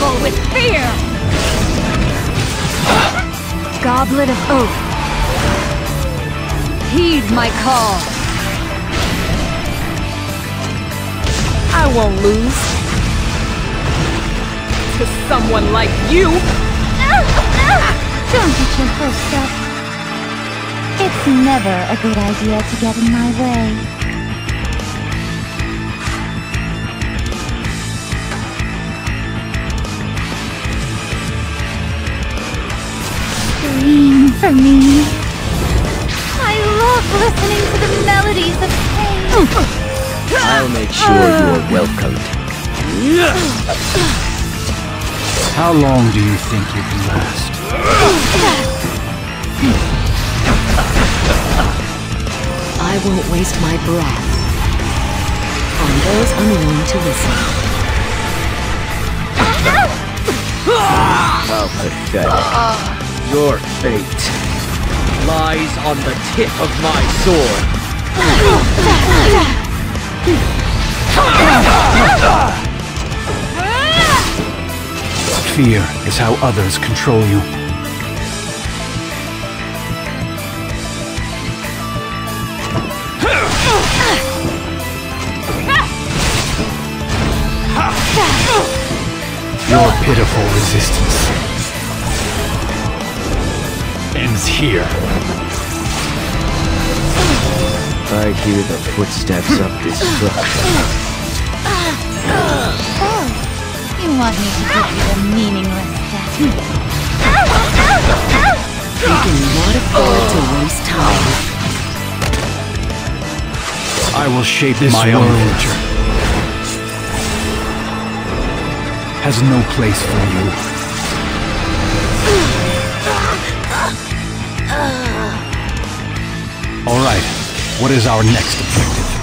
tremble with fear! Goblet of Oath. Heed my call. I won't lose. To someone like you! Don't get your hopes up. It's never a good idea to get in my way. For me. I love listening to the melodies of pain. I'll make sure you're welcomed. How long do you think you can last? I won't waste my breath on those unwilling to listen. How pathetic. Your fate lies on the tip of my sword. Fear is how others control you. Your pitiful resistance ends here. I hear the footsteps of destruction. Oh, you want me to give you the meaningless death? We cannot afford to waste time. I will shape This my own world- future. Has no place for you. All right. What is our next objective?